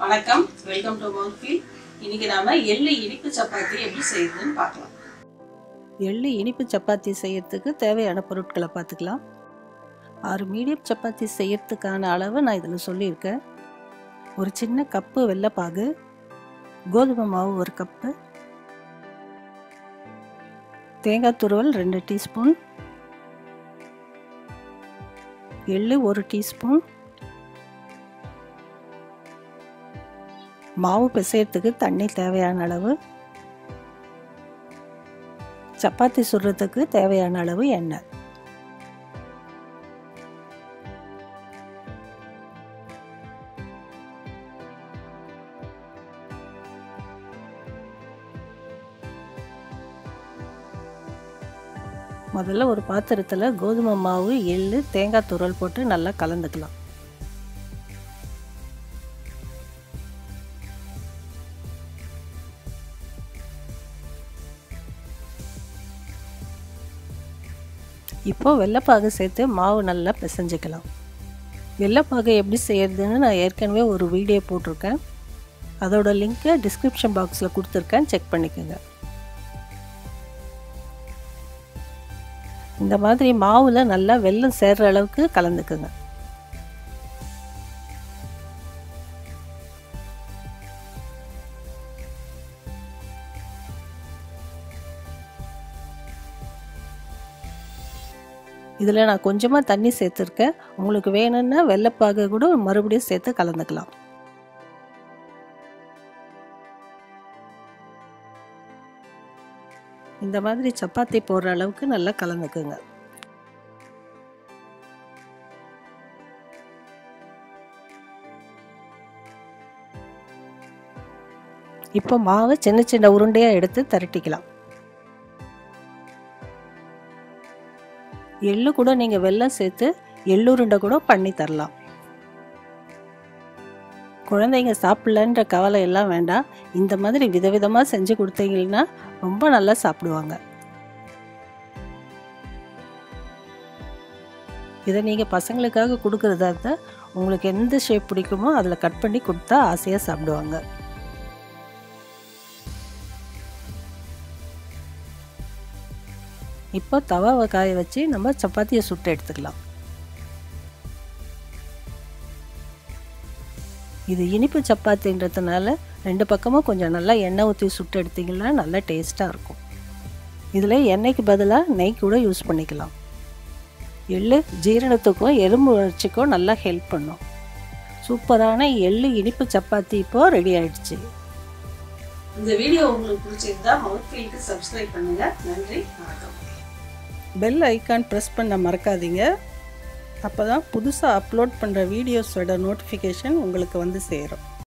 வணக்கம். Welcome to மவுத்ஃபீல் இன்னைக்கு நாம எள்ளு இனிப்பு சப்பாத்தி எப்படி செய்யுதுன்னு பார்க்கலாம். எள்ளு இனிப்பு சப்பாத்தி செய்யறதுக்கு தேவையான பொருட்களை பார்த்துக்கலாம். ஆறு மீடியம் சப்பாத்தி செய்யறதுக்கான அளவு நான் இதில் சொல்லியிருக்கேன். ஒரு சின்ன கப்பு வெள்ளைப்பாகு கோதுமை மாவு ஒரு கப்பு தேங்காய் துருவல் ரெண்டு டீஸ்பூன் எள்ளு ஒரு டீஸ்பூன் மாவு பிசையறதுக்கு தண்ணி தேவையான அளவு சப்பாத்தி சுடுறதுக்கு தேவையான அளவு எண்ணெய். முதல்ல ஒரு பாத்திரத்தில் கோதுமை மாவு எள்ளு தேங்காய் துரல் போட்டு நல்லா கலந்துக்கலாம். இப்போது வெள்ளைப்பாகு சேர்த்து மாவு நல்லா பிசைஞ்சிக்கலாம். வெள்ளைப்பாகு எப்படி செய்கிறதுன்னு நான் ஏற்கனவே ஒரு வீடியோ போட்டிருக்கேன். அதோட லிங்க்கை டிஸ்கிரிப்ஷன் பாக்ஸில் கொடுத்துருக்கேன். செக் பண்ணிக்கோங்க. இந்த மாதிரி மாவில் நல்லா வெள்ளம் சேர்ற அளவுக்கு கலந்துக்குங்க. இதில் நான் கொஞ்சமாக தண்ணி சேர்த்துருக்கேன். உங்களுக்கு வேணும்னா வெள்ளைப்பாக கூட மறுபடியும் சேர்த்து கலந்துக்கலாம். இந்த மாதிரி சப்பாத்தி போடுற அளவுக்கு நல்லா கலந்துக்குங்க. இப்போ மாவை சின்ன சின்ன உருண்டையாக எடுத்து திரட்டிக்கலாம். எள்ளு கூட நீங்கள் வெள்ளம் சேர்த்து எள்ளுருண்டை கூட பண்ணி தரலாம். குழந்தைங்க சாப்பிட்லன்ற கவலை எல்லாம் வேண்டாம். இந்த மாதிரி விதவிதமாக செஞ்சு கொடுத்தீங்கன்னா ரொம்ப நல்லா சாப்பிடுவாங்க. இதை நீங்கள் பசங்களுக்காக கொடுக்குறதா இருந்தால் உங்களுக்கு எந்த ஷேப் பிடிக்குமோ அதில் கட் பண்ணி கொடுத்தா ஆசையாக சாப்பிடுவாங்க. இப்போ தவாவை காய வச்சு நம்ம சப்பாத்தியை சுட்டு எடுத்துக்கலாம். இது இனிப்பு சப்பாத்தின்றதுனால ரெண்டு பக்கமும் கொஞ்சம் நல்லா எண்ணெய் ஊற்றி சுட்டு எடுத்திங்கன்னா நல்லா டேஸ்ட்டாக இருக்கும். இதில் எண்ணெய்க்கு பதிலாக நெய் கூட யூஸ் பண்ணிக்கலாம். எள் ஜீரணத்துக்கும் எலும்பு வளர்ச்சிக்கும் நல்லா ஹெல்ப் பண்ணும். சூப்பரான எள் இனிப்பு சப்பாத்தி இப்போது ரெடி ஆயிடுச்சு. இந்த வீடியோ உங்களுக்கு பிடிச்சிருந்தா மவுத்ஃபீலுக்கு சப்ஸ்கிரைப் பண்ணுங்க. நன்றி வணக்கம். பெல் ஐக்கான் ப்ரெஸ் பண்ண மறக்காதீங்க. அப்போ தான் புதுசாக அப்லோட் பண்ணுற வீடியோஸோட நோட்டிஃபிகேஷன் உங்களுக்கு வந்து சேரும்.